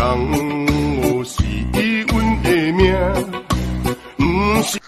人有时伊阮的命毋是